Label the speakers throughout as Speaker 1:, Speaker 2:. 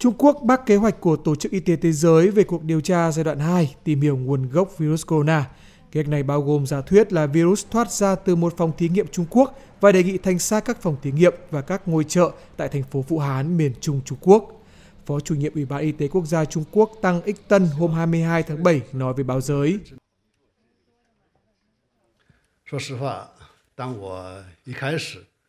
Speaker 1: Trung Quốc bác kế hoạch của Tổ chức Y tế Thế giới về cuộc điều tra giai đoạn 2 tìm hiểu nguồn gốc virus corona. Kế hoạch này bao gồm giả thuyết là virus thoát ra từ một phòng thí nghiệm Trung Quốc và đề nghị thanh xa các phòng thí nghiệm và các ngôi chợ tại thành phố Vũ Hán, miền Trung Trung Quốc. Phó chủ nhiệm Ủy ban Y tế Quốc gia Trung Quốc Tăng Ích Tân hôm 22 tháng 7 nói với báo giới.
Speaker 2: Nói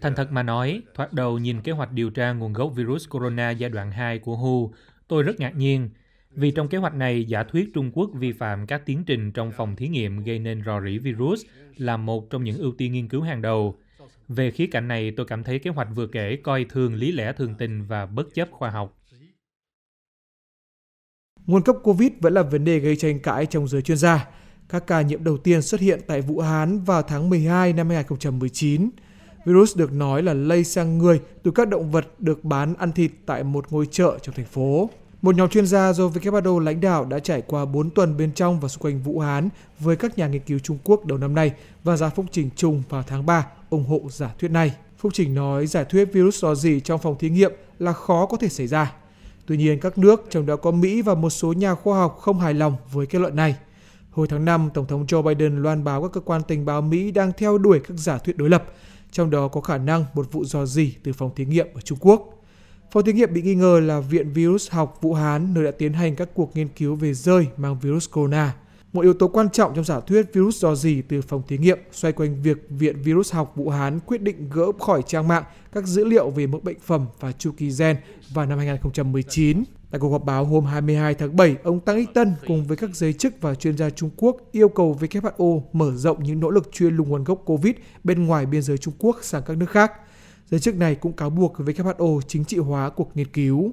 Speaker 3: Thành thật mà nói, thoạt đầu nhìn kế hoạch điều tra nguồn gốc virus corona giai đoạn 2 của WHO, tôi rất ngạc nhiên, vì trong kế hoạch này giả thuyết Trung Quốc vi phạm các tiến trình trong phòng thí nghiệm gây nên rò rỉ virus là một trong những ưu tiên nghiên cứu hàng đầu. Về khía cạnh này, tôi cảm thấy kế hoạch vừa kể coi thường lý lẽ thường tình và bất chấp khoa học.
Speaker 1: Nguồn gốc COVID vẫn là vấn đề gây tranh cãi trong giới chuyên gia. Các ca nhiễm đầu tiên xuất hiện tại Vũ Hán vào tháng 12 năm 2019. Virus được nói là lây sang người từ các động vật được bán ăn thịt tại một ngôi chợ trong thành phố. Một nhóm chuyên gia do WHO lãnh đạo đã trải qua 4 tuần bên trong và xung quanh Vũ Hán với các nhà nghiên cứu Trung Quốc đầu năm nay và ra phúc trình chung vào tháng 3 ủng hộ giả thuyết này. Phúc trình nói giả thuyết virus do gì trong phòng thí nghiệm là khó có thể xảy ra. Tuy nhiên, các nước, trong đó có Mỹ và một số nhà khoa học không hài lòng với kết luận này. Hồi tháng 5, Tổng thống Joe Biden loan báo các cơ quan tình báo Mỹ đang theo đuổi các giả thuyết đối lập, trong đó có khả năng một vụ dò dỉ từ phòng thí nghiệm ở Trung Quốc. Phòng thí nghiệm bị nghi ngờ là Viện Virus học Vũ Hán, nơi đã tiến hành các cuộc nghiên cứu về rơi mang virus corona. Một yếu tố quan trọng trong giả thuyết virus do gì từ phòng thí nghiệm xoay quanh việc Viện Virus học Vũ Hán quyết định gỡ khỏi trang mạng các dữ liệu về mức bệnh phẩm và chu kỳ gen vào năm 2019. Tại cuộc họp báo hôm 22 tháng 7, ông Tăng Ích Tân cùng với các giới chức và chuyên gia Trung Quốc yêu cầu WHO mở rộng những nỗ lực chuyên lùng nguồn gốc COVID bên ngoài biên giới Trung Quốc sang các nước khác. Giới chức này cũng cáo buộc WHO chính trị hóa cuộc nghiên cứu.